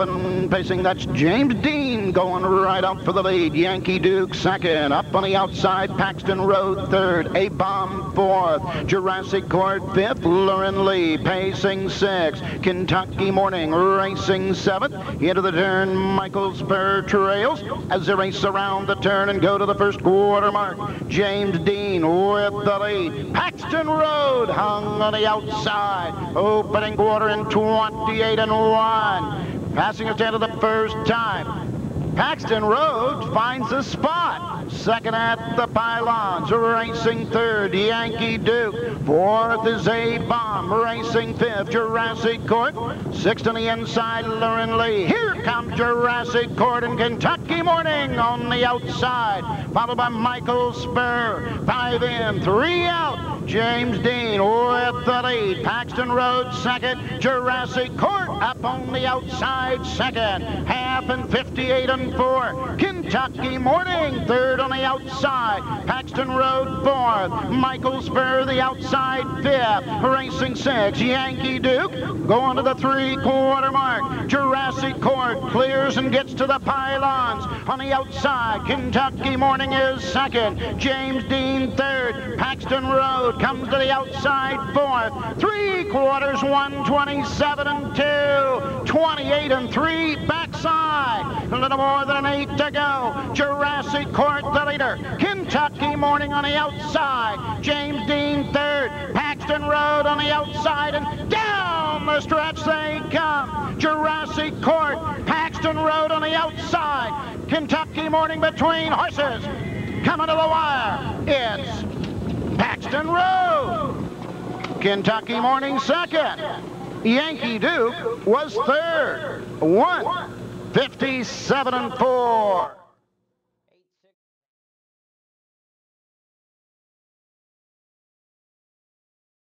and pacing. That's James Dean going right out for the lead. Yankee Duke second. Up on the outside, Paxton Road third. A-Bomb fourth. Jurassic Court fifth. Lauren Lee pacing sixth. Kentucky Morning racing seventh. Into the turn, Michael Spur trails as they race around the turn and go to the first quarter mark. James Dean with the lead. Paxton Road hung on the outside. Opening quarter in 28 and 1. Passing to the first time. Paxton Road finds a spot. Second at the pylons, racing third, Yankee Duke. Fourth is A-Bomb, racing fifth, Jurassic Court. Sixth on the inside, Lauren Lee. Here comes Jurassic Court and Kentucky Morning on the outside, followed by Michael Spur. Five in, three out. James Dean the lead. Paxton Road second. Jurassic Court up on the outside second. Half and 58 and 4. Kentucky Morning third on the outside. Paxton Road fourth. Michael Spur the outside fifth. Racing six. Yankee Duke going to the three-quarter mark. Jurassic Court clears and gets to the pylons. On the outside, Kentucky Morning is second. James Dean third. Paxton Road comes to the outside fourth. Three quarters, 127 and two. 28 and three backside. A little more than an eight to go. Jurassic Court the leader. Kentucky Morning on the outside. James Dean third. Paxton Road on the outside and down the stretch they come. Jurassic Court. Paxton Road on the outside. Kentucky Morning between horses. Coming to the wire. It's Paxton Road. Kentucky Morning second. Yankee Duke was third. One, 57 and four.